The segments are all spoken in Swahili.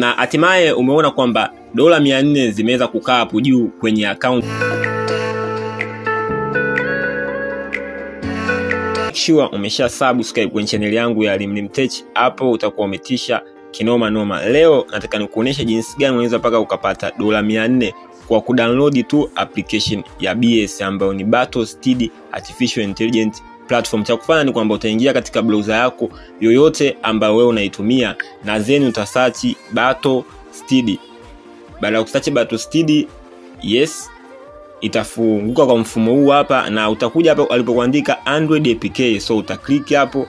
na hatimaye umeona kwamba dola mia nne zimeweza kukaa hapo juu kwenye akaunti sure umesha subscribe kwenye channel yangu ya Limlim Tech. Hapo utakuwa umetisha kinoma noma. Leo nataka nikuonesha jinsi gani unaweza paka ukapata dola mia nne kwa kudownload tu application ya BS ambayo ni Battle Steed Artificial Intelligence platform. Cha kufanya ni kwamba utaingia katika browser yako yoyote ambayo wewe unaitumia na then utasearch Battle Steed baada ya kusearch Battle Steed yes itafunguka kwa mfumo huu hapa na utakuja hapa alipokuandika Android APK so utaklik hapo.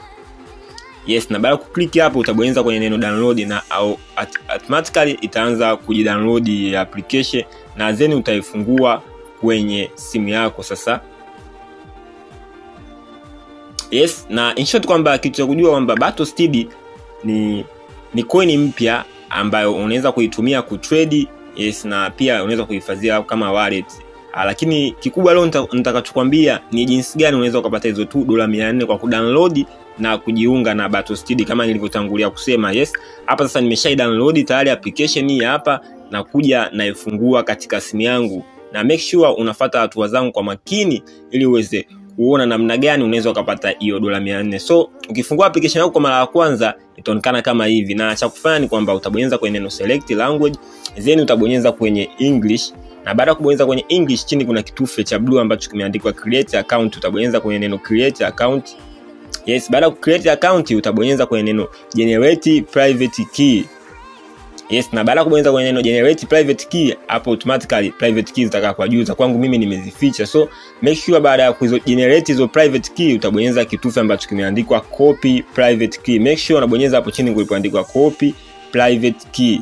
Yes na baada ya kuklik hapo utabonyeza kwenye neno download na au at, automatically itaanza kujidownload application na then utaifungua kwenye simu yako sasa yes na in kwamba kitu cha kujua kwamba Battle Steed ni ni coin mpya ambayo unaweza kuitumia kutrade yes na pia unaweza kuhifadhia kama wallet Ah, lakini kikubwa leo nitakachokwambia ni jinsi gani unaweza ukapata hizo tu dola 400 kwa kudownload na kujiunga na Battle Steed kama nilivyotangulia kusema. Yes, hapa sasa nimeshai download tayari application hii hapa na kuja naifungua katika simu yangu, na make sure unafata hatua zangu kwa makini ili uweze kuona namna gani unaweza ukapata hiyo dola 400. So ukifungua application yako kwa mara ya kwanza itaonekana kama hivi, na cha kufanya ni kwamba utabonyeza kwenye neno select language, then utabonyeza kwenye English na baada ya kubonyeza kwenye English chini kuna kitufe cha blue ambacho kimeandikwa create account. Utabonyeza kwenye neno create account. Yes, baada ya create account utabonyeza kwenye neno generate private key. Yes, na baada ya kubonyeza kwenye neno generate private key, hapo automatically private key zitakaa kwa juu. Za kwangu mimi nimezificha, so make sure baada ya kuzo generate hizo private key utabonyeza kitufe ambacho kimeandikwa copy private key. Make sure unabonyeza hapo chini kulipoandikwa copy private key.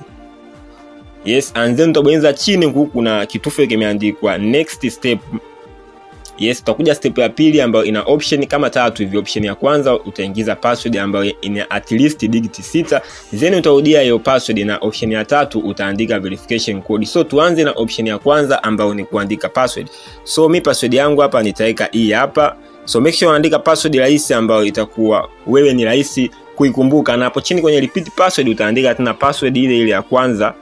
Yes, and then utabonyeza chini huku kuna kitufe kimeandikwa next step. Yes, utakuja step ya pili ambayo ina option kama tatu hivi. Option ya kwanza utaingiza password ambayo ina at least digit sita, then utarudia hiyo password, na option ya tatu utaandika verification code. So tuanze na option ya kwanza ambayo ni kuandika password. So mi password yangu hapa nitaweka hii hapa. So make sure unaandika password rahisi ambayo itakuwa wewe ni rahisi kuikumbuka, na hapo chini kwenye repeat password utaandika tena password ile ile ya kwanza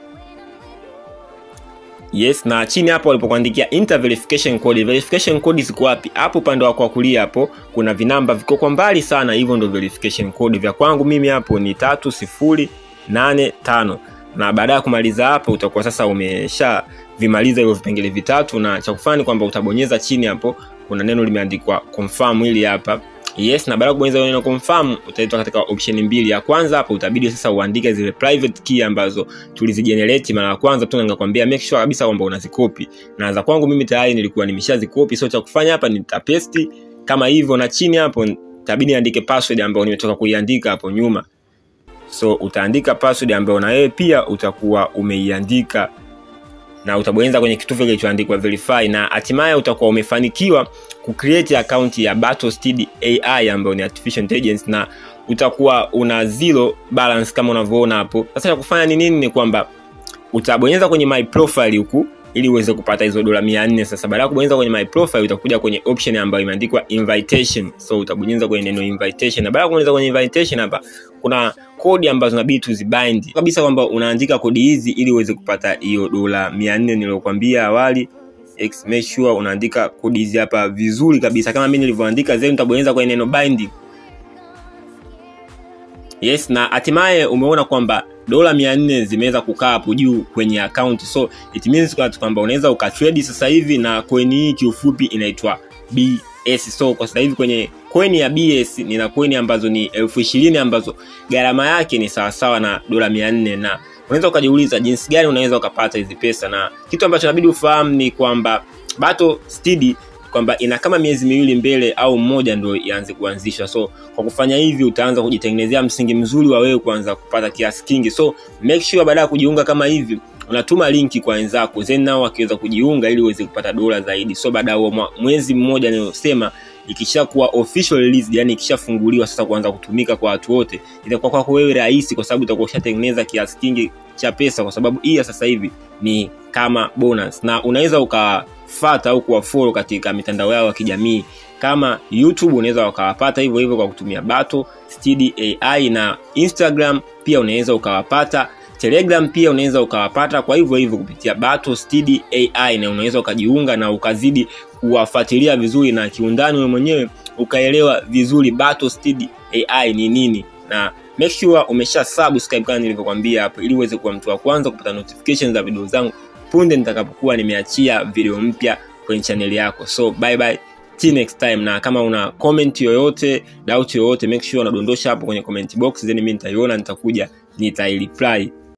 Yes, na chini hapo walipokuandikia inter verification code. Verification code ziko wapi? Hapo upande wako wa kulia hapo kuna vinamba viko kwa mbali sana, hivyo ndio verification code. Vya kwangu mimi hapo ni tatu sifuri nane tano na baada ya kumaliza hapo utakuwa sasa umesha vimaliza hivyo vipengele vitatu, na cha kufanya kwamba utabonyeza chini hapo kuna neno limeandikwa confirm hili hapa Yes, na baada ya kubonyeza neno confirm utaitwa katika option mbili. Ya kwanza hapo utabidi sasa uandike zile private key ambazo tulizigenerate mara ya kwanza tu, ningekwambia make sure kabisa kwamba unazikopi. Na za kwangu mimi tayari nilikuwa nimeshazikopi, so cha kufanya hapa nitapaste kama hivyo, na chini hapo tabidi niandike password ambayo nimetoka kuiandika hapo nyuma. So utaandika password ambayo na wewe pia utakuwa umeiandika na utabonyeza kwenye kitufe kilichoandikwa verify na hatimaye utakuwa umefanikiwa kucreate account ya Battle Steed AI ambayo ni artificial intelligence na utakuwa una zero balance kama unavyoona hapo. Sasa cha kufanya ni nini? Ni kwamba utabonyeza kwenye my profile huku ili uweze kupata hizo dola 400. Sasa baada ya kubonyeza kwenye my profile utakuja kwenye option ambayo imeandikwa invitation. So utabonyeza kwenye neno invitation, na baada ya kubonyeza kwenye invitation hapa kuna kodi ambazo inabidi tuzibind kabisa, kwamba unaandika kodi hizi ili uweze kupata hiyo dola 400 niliyokuambia awali. X, make sure unaandika kodi hizi hapa vizuri kabisa kama mimi nilivyoandika, then utabonyeza kwenye neno binding. Yes, na hatimaye umeona kwamba dola 400 zimeweza kukaa hapo juu kwenye account, so it means kwamba unaweza ukatrade sasa hivi na coin hii kiufupi inaitwa BS. So kwa sasa hivi kwenye coin ya BS nina coin ambazo ni elfu ishirini ambazo gharama yake ni sawasawa na dola 400 na unaweza ukajiuliza jinsi gani unaweza ukapata hizi pesa, na kitu ambacho inabidi ufahamu ni kwamba Battle Steed kwamba ina kama miezi miwili mbele au mmoja ndio ianze kuanzishwa. So kwa kufanya hivi utaanza kujitengenezea msingi mzuri wa wewe kuanza kupata kiasi kingi. So make sure baada ya kujiunga kama hivi unatuma linki kwa wenzako, then nao wakiweza kujiunga ili uweze kupata dola zaidi. So baada ya mwezi mmoja nilosema ikishakuwa official release, yani ikishafunguliwa sasa kuanza kutumika kwa watu wote, itakuwa kwako wewe rahisi, kwa sababu utakuwa ushatengeneza kiasi kingi cha pesa, kwa sababu hii sasa hivi ni kama bonus, na unaweza ukafata au kuwafollow katika mitandao yao ya kijamii. Kama YouTube, unaweza ukawapata hivyo hivyo kwa kutumia bato std AI, na Instagram pia unaweza ukawapata. Telegram pia unaweza ukawapata kwa hivyo hivyo kupitia bato std ai na unaweza ukajiunga na ukazidi kuwafuatilia vizuri na kiundani wewe mwenyewe ukaelewa vizuri bato std ai ni nini. Na make sure umesha subscribe kama nilivyokuambia hapo ili uweze kuwa mtu wa kwanza kupata notifications za video zangu punde nitakapokuwa nimeachia video mpya kwenye chaneli yako. So bye bye. Till next time. Na kama una comment yoyote doubt yoyote make sure unadondosha hapo kwenye comment box then mimi nitaiona nitakuja nitaireply